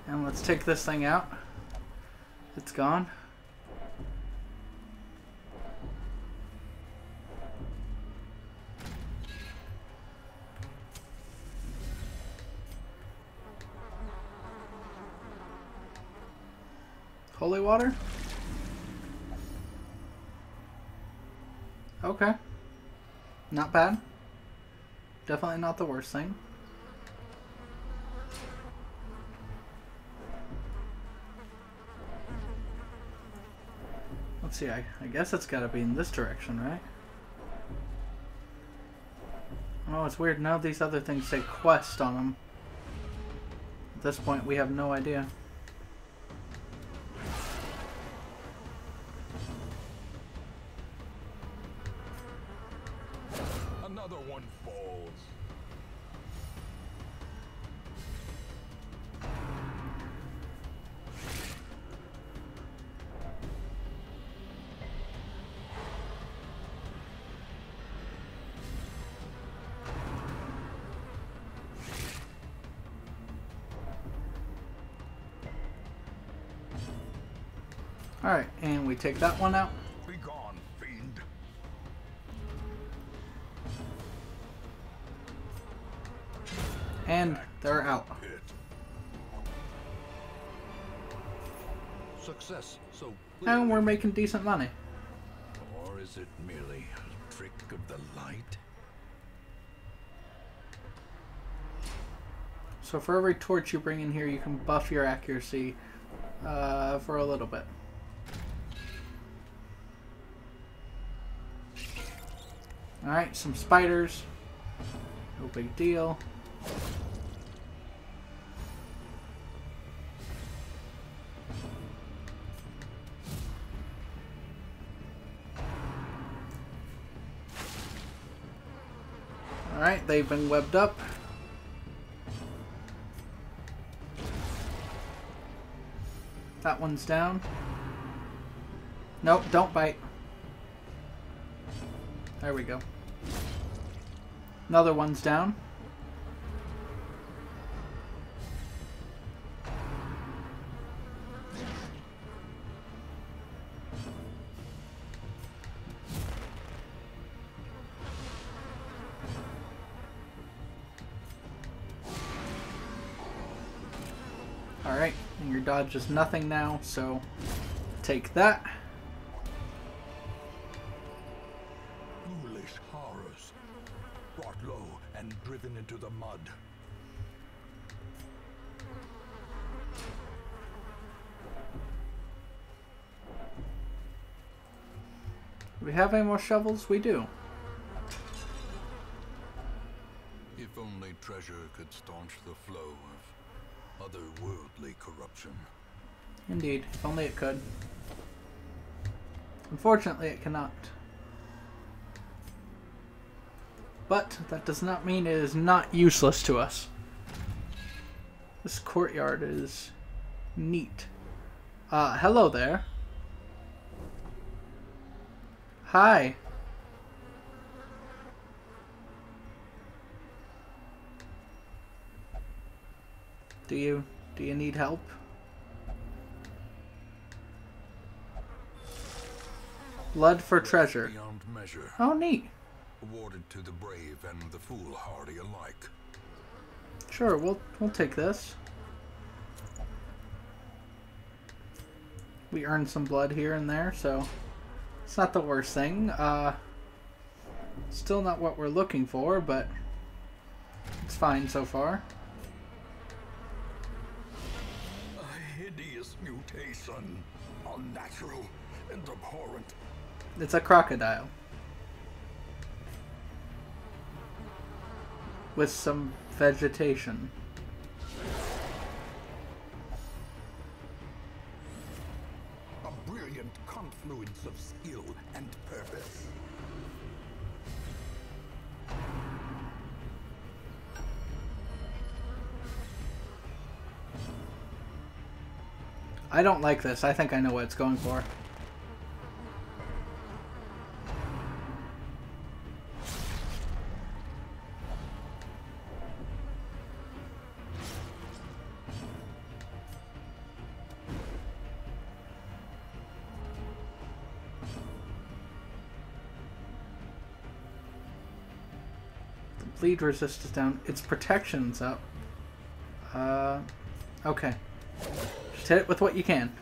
And let's take this thing out. It's gone. Bad. Definitely not the worst thing. Let's see, I, I guess it's gotta be in this direction, right? Oh, it's weird. Now these other things say quest on them. At this point, we have no idea. Another one falls. Alright, and we take that one out. Success so And we're making decent money. Or is it merely a trick of the light? So for every torch you bring in here, you can buff your accuracy uh, for a little bit. Alright, some spiders. No big deal. They've been webbed up. That one's down. Nope, don't bite. There we go. Another one's down. Dodge is nothing now, so take that. Foolish horrors. Brought low and driven into the mud. Do we have any more shovels? We do. If only treasure could staunch the flow of otherworldly corruption. Indeed, if only it could. Unfortunately, it cannot. But that does not mean it is not useless to us. This courtyard is neat. Uh, hello there. Hi. Do you do you need help? Blood for treasure. Beyond measure. Oh, neat. Awarded to the brave and the foolhardy alike. Sure, we'll we'll take this. We earned some blood here and there, so it's not the worst thing. Uh, still not what we're looking for, but it's fine so far. Hideous mutation. Unnatural and abhorrent. It's a crocodile. With some vegetation. A brilliant confluence of skill I don't like this. I think I know what it's going for. The bleed resist is down. Its protection's up. Uh, okay. Just hit it with what you can.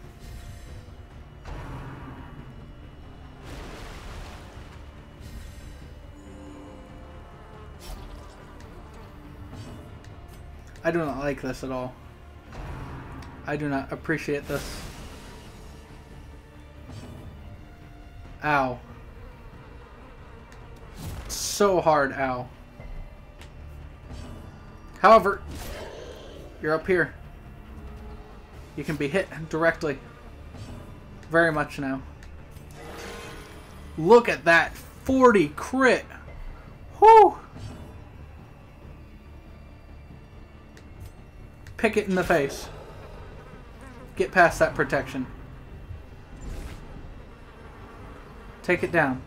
I do not like this at all. I do not appreciate this. Ow. So hard, ow. However, you're up here. You can be hit directly. Very much now. Look at that 40 crit. Whoo! Pick it in the face. Get past that protection. Take it down.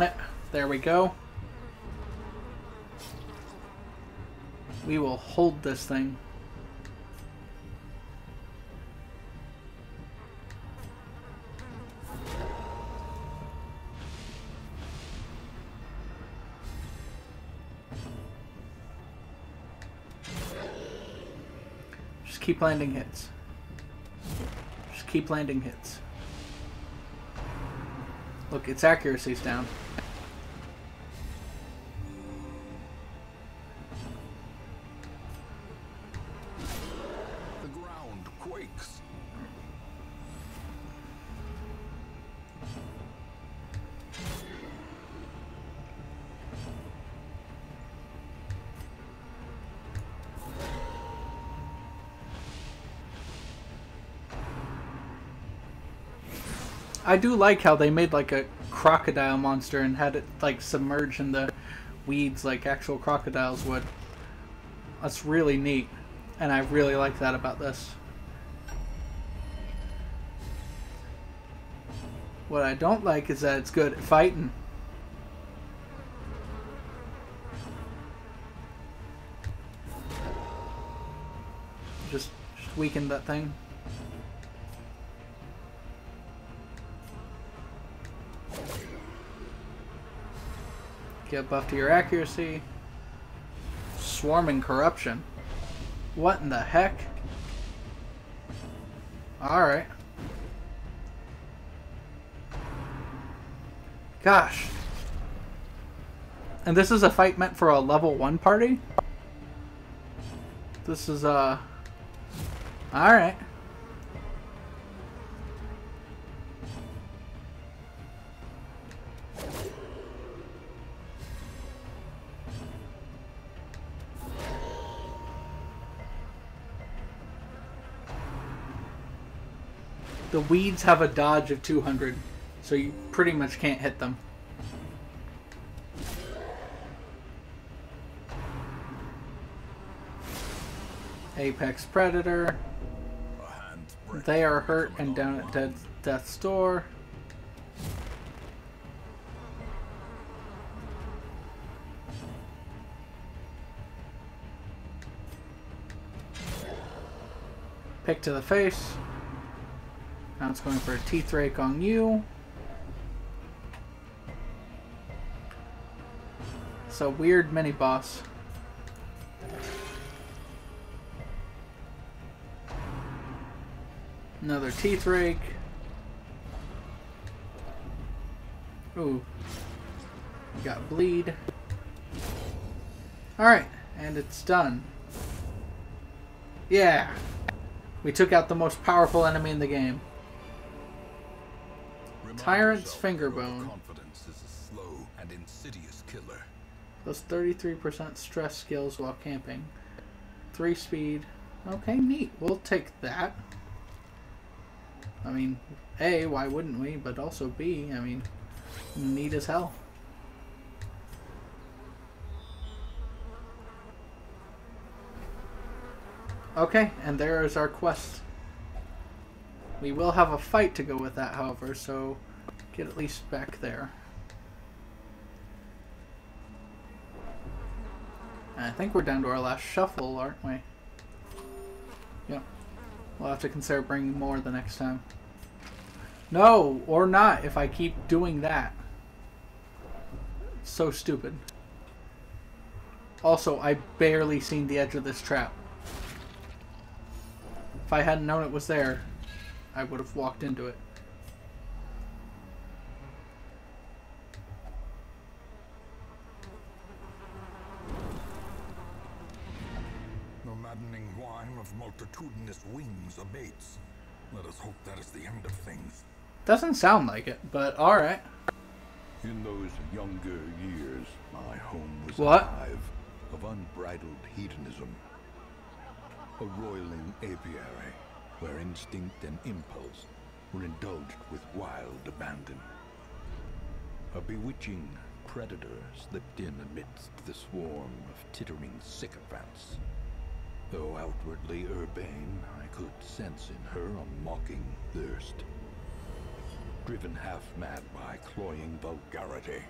It. There we go. We will hold this thing. Just keep landing hits. Just keep landing hits. Look, its accuracy's down. I do like how they made like a crocodile monster and had it like submerge in the weeds like actual crocodiles would. That's really neat. And I really like that about this. What I don't like is that it's good at fighting. Just, just weaken that thing. Get buff to your accuracy. Swarming corruption. What in the heck? Alright. Gosh. And this is a fight meant for a level 1 party? This is, uh... Alright. The weeds have a dodge of 200, so you pretty much can't hit them. Apex Predator. They are hurt and down at dead, death's door. Pick to the face. Now it's going for a teeth rake on you. It's a weird mini boss. Another teeth rake. Ooh. Got bleed. Alright, and it's done. Yeah. We took out the most powerful enemy in the game. Tyrant's finger bone. Confidence is a slow and insidious killer. Plus 33% stress skills while camping. 3 speed. Okay, neat. We'll take that. I mean, A, why wouldn't we? But also B, I mean, neat as hell. Okay, and there is our quest. We will have a fight to go with that, however, so get at least back there. I think we're down to our last shovel, aren't we? Yep. We'll have to consider bringing more the next time. No, or not if I keep doing that. So stupid. Also, I barely seen the edge of this trap. If I hadn't known it was there, I would have walked into it. The maddening whine of multitudinous wings abates. Let us hope that is the end of things. Doesn't sound like it, but alright. In those younger years, my home was What? a hive of unbridled hedonism. A roiling apiary where instinct and impulse were indulged with wild abandon. A bewitching predator slipped in amidst the swarm of tittering sycophants. Though outwardly urbane, I could sense in her a mocking thirst. Driven half mad by cloying vulgarity,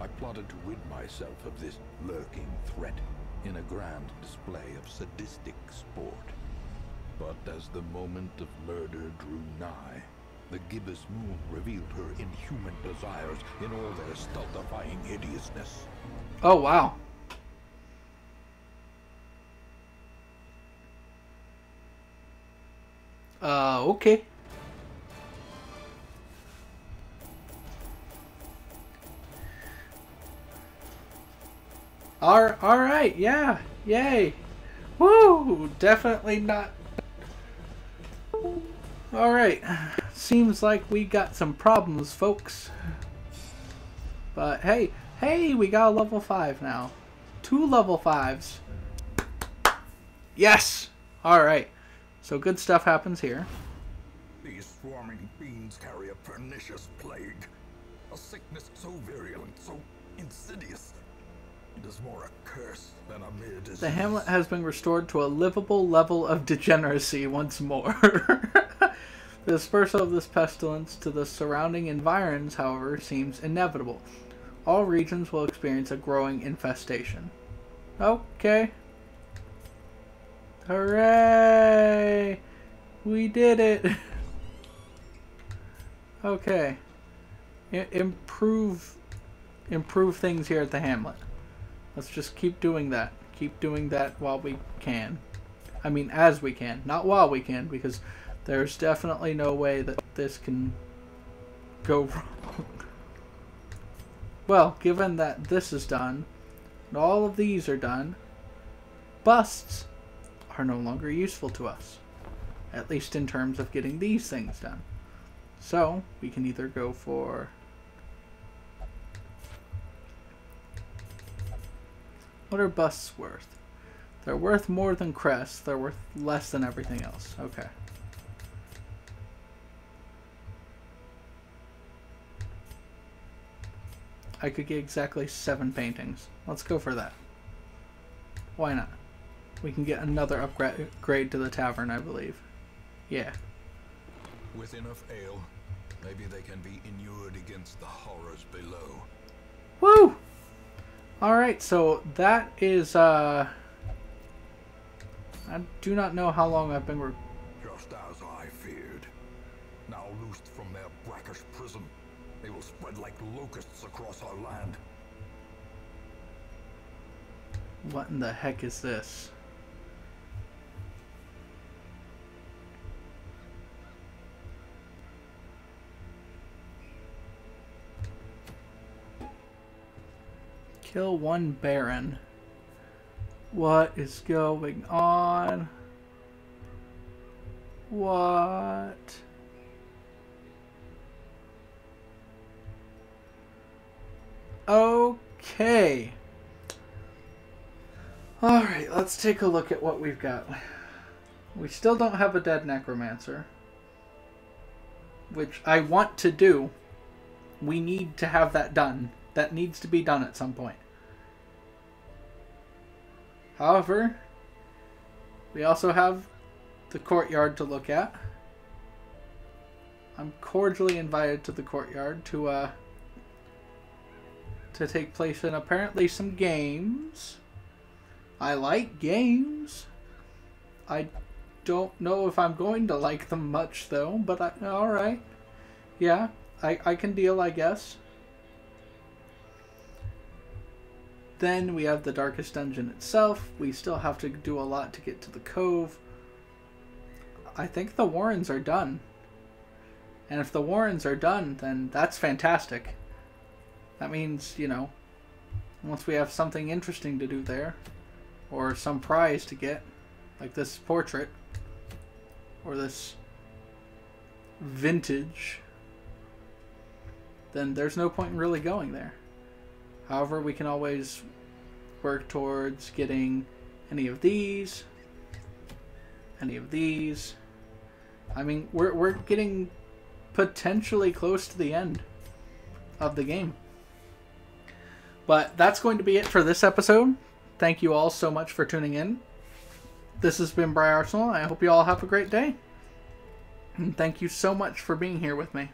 I plotted to rid myself of this lurking threat in a grand display of sadistic sport. But as the moment of murder drew nigh, the gibbous moon revealed her inhuman desires in all their stultifying hideousness. Oh, wow. Uh, okay. All, all right, yeah, yay, woo! Definitely not. All right, seems like we got some problems, folks. But hey, hey, we got a level five now, two level fives. Yes. All right. So good stuff happens here. These swarming fiends carry a pernicious plague. A sickness so virulent, so insidious. It is more a curse than a mere disease. The hamlet has been restored to a livable level of degeneracy once more. *laughs* the dispersal of this pestilence to the surrounding environs, however, seems inevitable. All regions will experience a growing infestation. Okay. Hooray! We did it! *laughs* okay. I- improve improve things here at the hamlet. Let's just keep doing that. Keep doing that while we can. I mean, as we can, not while we can, because there's definitely no way that this can go *laughs* wrong. well, given that this is done, and all of these are done, busts are no longer useful to us. At least in terms of getting these things done. So, we can either go for What are busts worth? They're worth more than crests. They're worth less than everything else. Okay. I could get exactly seven paintings. Let's go for that. Why not? We can get another upgrade to the tavern, I believe. Yeah. With enough ale, maybe they can be inured against the horrors below. Woo! Alright, so that is, uh... I do not know how long I've been... Just as I feared. Now loosed from their brackish prison, they will spread like locusts across our land. what in the heck is this? Kill one Baron. What is going on? What? Okay. Alright, let's take a look at what we've got. We still don't have a dead necromancer. Which I want to do. We need to have that done. That needs to be done at some point. However, we also have the courtyard to look at. I'm cordially invited to the courtyard to uh to take place in apparently some games. I like games. I don't know if I'm going to like them much though, but I, all right. Yeah, I I can deal, I guess. Then we have the darkest dungeon itself. We still have to do a lot to get to the cove. I think the Warrens are done. And if the Warrens are done, then that's fantastic. That means, you know, once we have something interesting to do there, or some prize to get, like this portrait, or this vintage, then there's no point in really going there. However, we can always work towards getting any of these, any of these. I mean, we're, we're getting potentially close to the end of the game. But that's going to be it for this episode. Thank you all so much for tuning in. This has been Briarsenal. I hope you all have a great day. And thank you so much for being here with me.